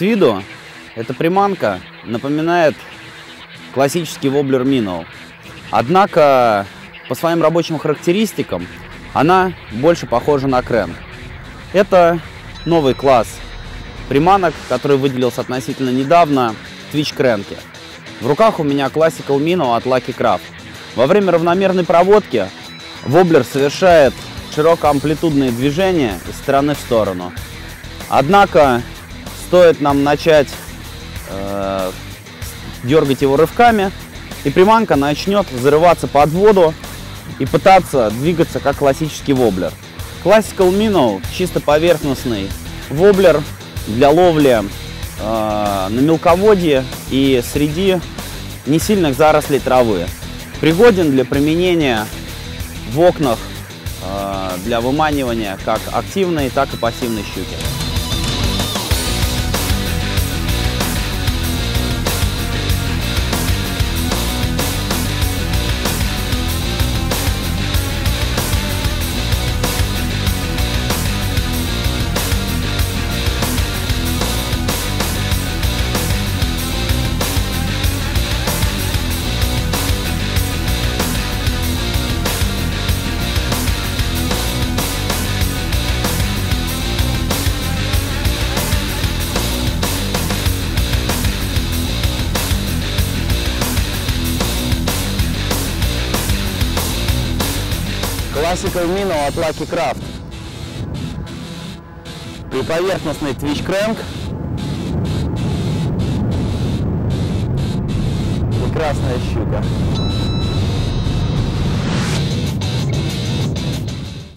виду эта приманка напоминает классический воблер Minnow. Однако по своим рабочим характеристикам она больше похожа на крэнк. Это новый класс приманок, который выделился относительно недавно, Twitch крэнки. В руках у меня Classical Minnow от Lucky Craft. Во время равномерной проводки воблер совершает широкоамплитудные движения из стороны в сторону. Однако стоит нам начать э, дергать его рывками, и приманка начнет взрываться под воду и пытаться двигаться как классический воблер. Classical Minnow чисто поверхностный воблер для ловли э, на мелководье и среди несильных зарослей травы. Пригоден для применения в окнах э, для выманивания как активной, так и пассивной щуки. Classical Minnow от Lucky Craft. Приповерхностный Twitch Crank. Прекрасная щука.